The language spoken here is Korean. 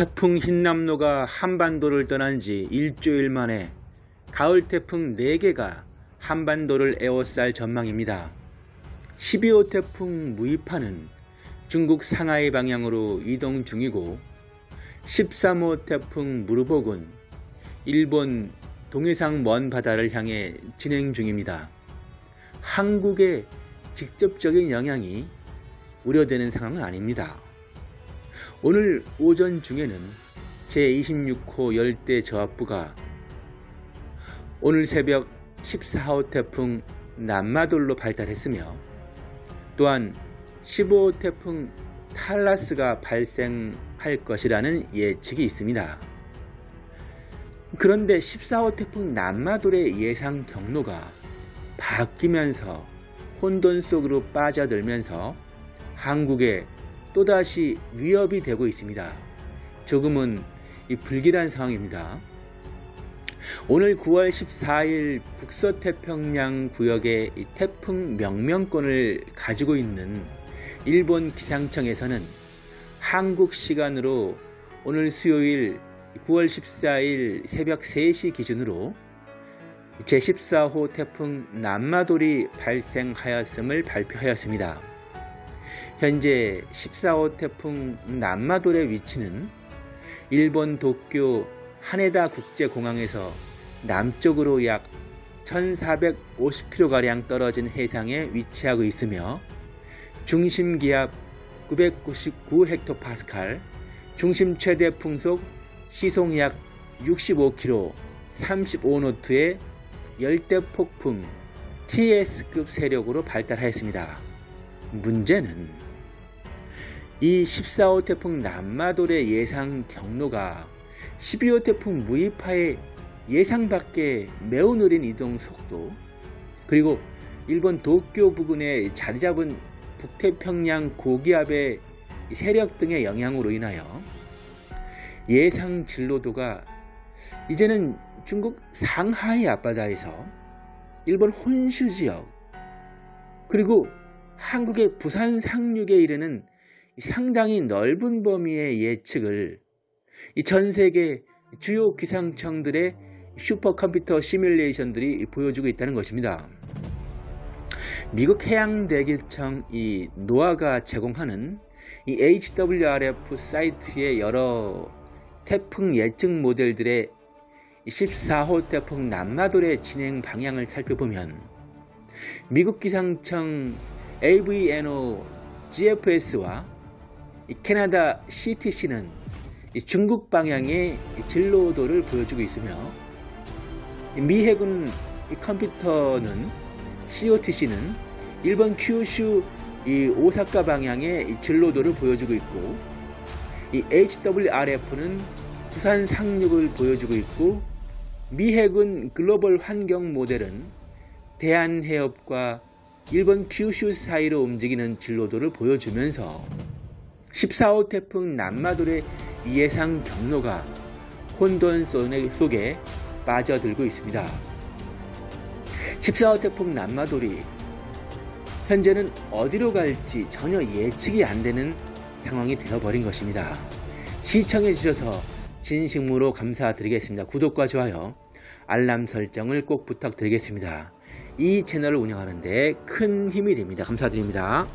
태풍 흰남노가 한반도를 떠난 지 일주일 만에 가을 태풍 4개가 한반도를 에워쌀 전망입니다. 12호 태풍 무이파는 중국 상하이 방향으로 이동 중이고 13호 태풍 무르복은 일본 동해상 먼 바다를 향해 진행 중입니다. 한국에 직접적인 영향이 우려되는 상황은 아닙니다. 오늘 오전 중에는 제26호 열대 저압부가 오늘 새벽 14호 태풍 남마돌로 발달했으며 또한 15호 태풍 탈라스가 발생할 것이라는 예측이 있습니다. 그런데 14호 태풍 남마돌의 예상 경로가 바뀌면서 혼돈 속으로 빠져들면서 한국에 또다시 위협이 되고 있습니다. 조금은 불길한 상황입니다. 오늘 9월 14일 북서태평양 구역의 태풍 명명권을 가지고 있는 일본 기상청에서는 한국 시간으로 오늘 수요일 9월 14일 새벽 3시 기준으로 제14호 태풍 남마돌이 발생하였음을 발표하였습니다. 현재 14호 태풍 남마돌의 위치는 일본 도쿄 하네다 국제공항에서 남쪽으로 약 1450km가량 떨어진 해상에 위치하고 있으며 중심 기압 999헥토파스칼, 중심 최대 풍속 시속 약 65km, 35노트의 열대 폭풍 TS급 세력으로 발달하였습니다. 문제는 이 14호 태풍 남마돌의 예상 경로가 12호 태풍 무이파의 예상 밖의 매우 느린 이동 속도 그리고 일본 도쿄 부근에 자리 잡은 북태평양 고기압의 세력 등의 영향으로 인하여 예상 진로도가 이제는 중국 상하이 앞바다에서 일본 혼슈 지역 그리고 한국의 부산 상륙에 이르는 상당히 넓은 범위의 예측을 전 세계 주요 기상청들의 슈퍼컴퓨터 시뮬레이션들이 보여주고 있다는 것입니다. 미국 해양대기청 이 노아가 제공하는 이 HWRF 사이트의 여러 태풍 예측 모델들의 14호 태풍 남마돌의 진행 방향을 살펴보면 미국 기상청 AVNO GFS와 캐나다 CTC는 중국 방향의 진로도를 보여주고 있으며 미 해군 컴퓨터는 COTC는 일본 큐슈 오사카 방향의 진로도를 보여주고 있고 이 HWRF는 부산 상륙을 보여주고 있고 미 해군 글로벌 환경 모델은 대한해협과 일본 큐슈 사이로 움직이는 진로도를 보여주면서 14호 태풍 남마돌의 예상 경로가 혼돈 속에 빠져들고 있습니다. 14호 태풍 남마돌이 현재는 어디로 갈지 전혀 예측이 안 되는 상황이 되어버린 것입니다. 시청해 주셔서 진심으로 감사드리겠습니다. 구독과 좋아요, 알람 설정을 꼭 부탁드리겠습니다. 이 채널을 운영하는데 큰 힘이 됩니다. 감사드립니다.